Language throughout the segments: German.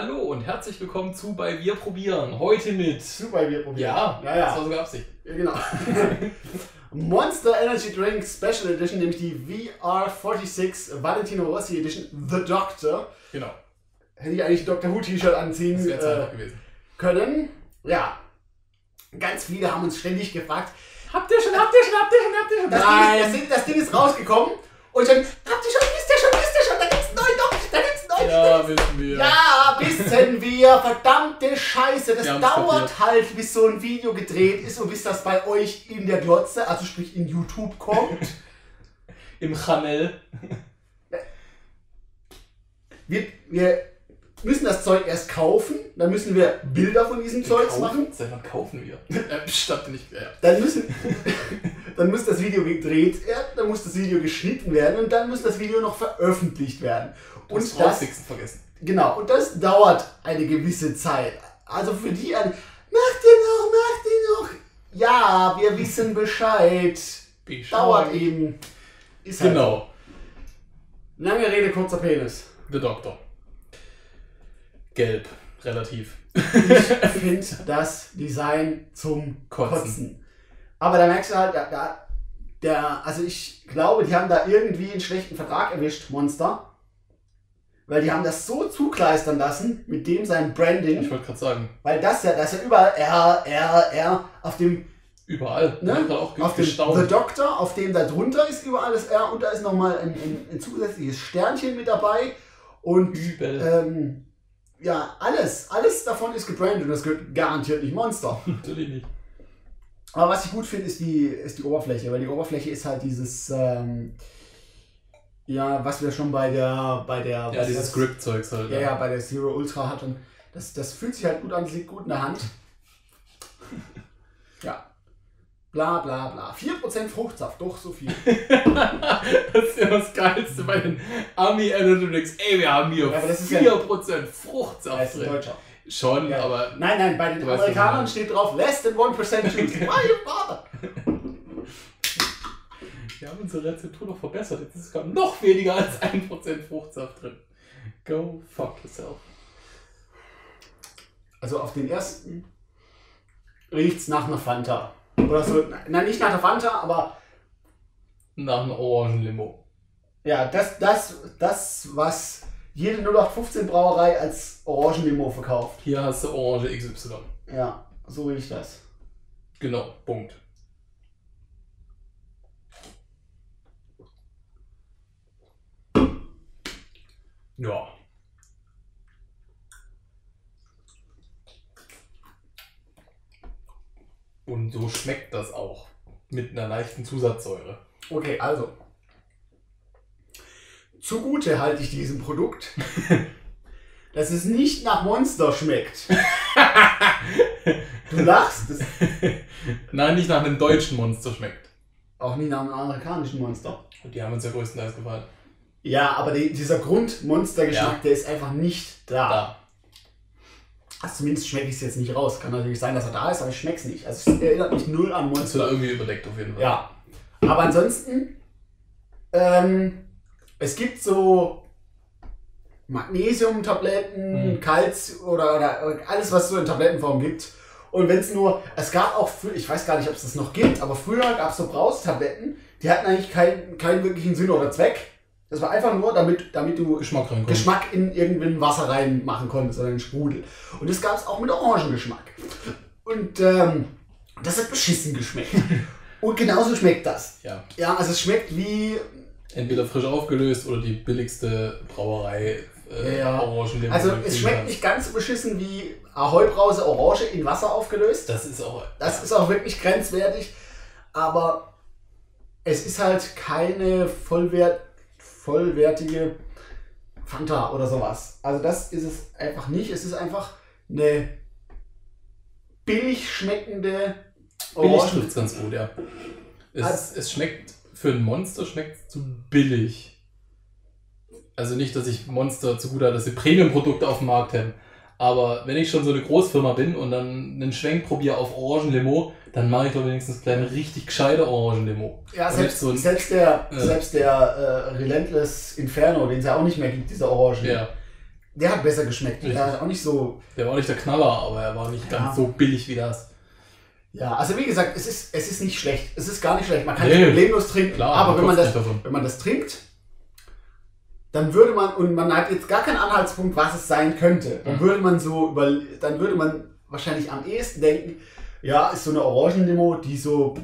und herzlich willkommen zu bei Wir probieren. Heute mit. Super, wir probieren. Ja, ja, ja. das war sogar Absicht. Ja, genau. Monster Energy Drink Special Edition, nämlich die VR46 Valentino Rossi Edition The Doctor. Genau. Hätte ich eigentlich Doctor Who T-Shirt anziehen Das jetzt äh, gewesen. können. Ja. Ganz viele haben uns ständig gefragt, habt ihr schon, habt ihr schon, habt ihr schon, habt ihr schon? Das, Nein. Ding, das, Ding, das Ding ist rausgekommen und dann, habt ihr schon, wisst ihr schon, wisst ihr schon, da gibt's einen neuen Doctor, da gibt's einen neuen Ja, wissen wir. Ja, wissen wir. Verdammte Scheiße. Das dauert kapiert. halt, bis so ein Video gedreht ist und bis das bei euch in der Glotze, also sprich in YouTube kommt. Im Chanel. wir, wir müssen das Zeug erst kaufen, dann müssen wir Bilder von diesem Zeugs machen. Seit wann kaufen wir? äh, Statt nicht. Ja. Dann müssen, dann muss das Video gedreht werden, dann muss das Video geschnitten werden und dann muss das Video noch veröffentlicht werden. Und das das, Wichtigste vergessen. Genau, und das dauert eine gewisse Zeit. Also für die an, macht ihr noch, macht ihr noch. Ja, wir wissen Bescheid. Bescheid. Dauert eben. Ist halt Genau. so. Lange Rede, kurzer Penis. The Doctor. Gelb. Relativ. Ich finde das Design zum Kotzen. Kotzen. Aber da merkst du halt, da, da, der, also ich glaube, die haben da irgendwie einen schlechten Vertrag erwischt, Monster. Weil die haben das so zukleistern lassen mit dem sein Branding. Ich wollte gerade sagen, Weil das ja, das ist ja überall R, R, R auf dem, überall. Ne? Auch auf dem. The Doctor, auf dem da drunter ist überall das R und da ist nochmal ein, ein, ein zusätzliches Sternchen mit dabei. Und Übel. ähm, ja, alles, alles davon ist gebrandet und das gehört garantiert nicht Monster. Natürlich nicht. Aber was ich gut finde, ist die, ist die Oberfläche, weil die Oberfläche ist halt dieses, ähm, ja, was wir schon bei der, bei der, Ja, dieses das- Grip-Zeugs halt. ja, ja, bei der Zero Ultra hatten. Das, das fühlt sich halt gut an, das liegt gut in der Hand. Ja. Bla bla bla. 4% Fruchtsaft, doch so viel. Das ist ja das Geilste bei den Army Energetics. Ey, wir haben hier Ja, aber das ist ja- 4% Er Fruchtsaft ist ein. Deutscher. Schon, Ja. aber Nein, nein, bei den Amerikanern steht drauf, less than 1% juice. Why you bother? Unsere Rezeptur noch verbessert. Jetzt ist sogar noch weniger als 1% Fruchtsaft drin. Go fuck yourself. Also auf den ersten riecht's nach einer Fanta. Oder so, nein, nicht nach einer Fanta, aber Nach einem Orangenlimo. Ja, das, das, das, was jede 0815 Brauerei als Orangenlimo verkauft. Hier hast du Orange XY. Ja, so will ich das. Genau, Punkt. Ja. Und so schmeckt das auch. Mit einer leichten Zusatzsäure. Okay, also. Zugute halte ich diesem Produkt, dass es nicht nach Monster schmeckt. Du lachst, das Nein, nicht nach einem deutschen Monster schmeckt. auch nicht nach einem amerikanischen Monster. Und die haben uns ja größtenteils gefallen. Ja, aber die, dieser Grund-Monster-Geschmack, Ja. der ist einfach nicht da. Da. Also zumindest schmecke ich es jetzt nicht raus. Kann natürlich sein, dass er da ist, aber ich schmecke es nicht. Also es erinnert mich null an Das Monster. wird irgendwie überdeckt auf jeden Fall. Ja. Aber ansonsten, ähm, es gibt so Magnesium-Tabletten, Hm. Kalz oder, oder alles, was es so in Tablettenform gibt. Und wenn es nur, es gab auch, ich weiß gar nicht, ob es das noch gibt, aber früher gab es so Braustabletten, die hatten eigentlich keinen, keinen wirklichen Sinn oder Zweck. Das war einfach nur, damit, damit du Geschmack. Geschmack in irgendein Wasser reinmachen konntest oder einen Sprudel. Und das gab es auch mit Orangengeschmack. Und ähm, das hat beschissen geschmeckt. Und genauso schmeckt das. Ja. Ja, also es schmeckt wie. Entweder frisch aufgelöst oder die billigste Brauerei äh, Ja. Orangenlimo. Also es schmeckt kannst. nicht ganz so beschissen wie Ahoi-Brause Orange in Wasser aufgelöst. Das ist auch. Das ja. ist auch wirklich grenzwertig. Aber es ist halt keine vollwert, vollwertige Fanta oder sowas. Also das ist es einfach nicht. Es ist einfach eine billig schmeckende Billig Orangen. trifft es ganz gut, ja. Es, Also- es schmeckt, für ein Monster schmeckt zu billig. Also nicht, dass ich Monster zu gut habe, dass sie Premium-Produkte auf dem Markt haben. Aber wenn ich schon so eine Großfirma bin und dann einen Schwenk probiere auf Orangenlimo, dann mache ich doch wenigstens kleine richtig gescheite Orangenlimo. Ja, selbst, so ein- selbst der, Ja. selbst der äh, Relentless Inferno, den es ja auch nicht mehr gibt, dieser Orangen, Ja. Der hat besser geschmeckt. Richtig. Der hat auch nicht so. Der war nicht der Knaller, aber er war nicht Ja. ganz so billig wie das. Ja, also wie gesagt, es ist, es ist nicht schlecht. Es ist gar nicht schlecht. Man kann Nee. es problemlos trinken. Klar, aber wenn man, das, davon. wenn man das trinkt, dann würde man, und man hat jetzt gar keinen Anhaltspunkt, was es sein könnte, dann würde man so über, dann würde man wahrscheinlich am ehesten denken, ja, ist so eine Orangenlimo, die so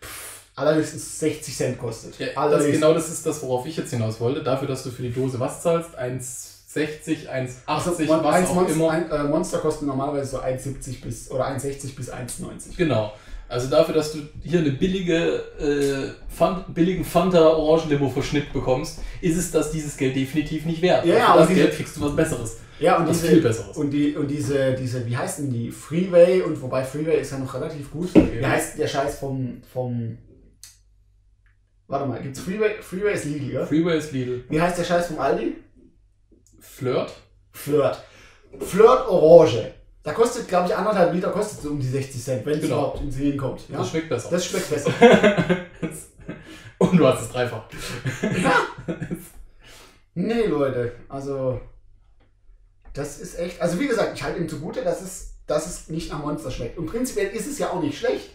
pff, allerhöchstens 60 Cent kostet. Ja, das, genau das ist das, worauf ich jetzt hinaus wollte. Dafür, dass du für die Dose was zahlst, 1,60, 1,80, Also, was auch Monster, immer. Ein, äh, Monster kostet normalerweise so 1,70 bis oder 1,60 bis 1,90. Genau. Also dafür, dass du hier eine billige, äh, Fan, billigen Fanta Orangenlimo verschnitt bekommst, ist es das dieses Geld definitiv nicht wert. Ja, und das diese- Geld kriegst du was Besseres. Ja, und Was diese, viel Besseres. Und, die, und diese, diese, wie heißt denn die? Freeway und wobei Freeway ist ja noch relativ gut. Okay. Wie heißt der Scheiß vom, vom. Warte mal, gibt's Freeway? Freeway ist Lidl, ja? Freeway ist Lidl. Wie heißt der Scheiß vom Aldi? Flirt. Flirt. Flirt Orange. Da kostet, glaube ich, anderthalb Liter kostet so um die 60 Cent, wenn es Genau. überhaupt ins Sehen kommt. Ja? Das schmeckt besser. Das schmeckt besser. Und du hast es dreifach. Nee, Leute, also das ist echt. Also wie gesagt, ich halte ihm zugute, dass es, dass es nicht nach Monster schmeckt. Und prinzipiell ist es ja auch nicht schlecht.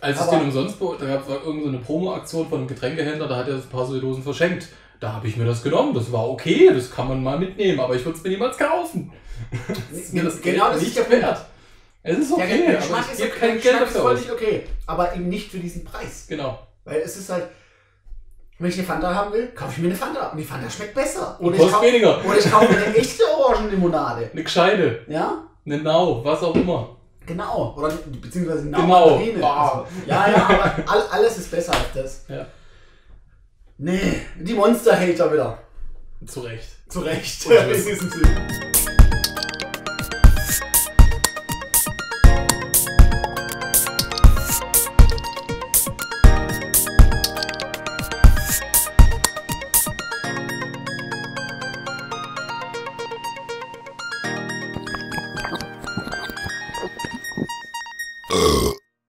Als es Aber- den umsonst, da gab es irgendeine so Promo-Aktion von einem Getränkehändler, da hat er ein paar so Dosen verschenkt. Da habe ich mir das genommen. Das war okay, das kann man mal mitnehmen, aber ich würde es mir niemals kaufen. Das Genau das nicht ist der Punkt. wert. Es ist Der okay, der aber Geschmack ich ist okay, kein der Geld Geschmack ist völlig okay, aber eben nicht für diesen Preis. Genau. Weil es ist halt, wenn ich eine Fanta haben will, kaufe ich mir eine Fanta. Und die Fanta schmeckt besser. Und Oder ich, kostet weniger. oder ich kaufe mir eine echte Orangenlimonade. Eine gescheite, Ja? eine Nau, was auch immer. Genau. Oder beziehungsweise eine Genau. Ah. Also, ja, ja, aber all, alles ist besser als das. Ja. Nee, die Monster-Hater wieder. Zu Recht. Zu Recht. Und. In diesem Sinne.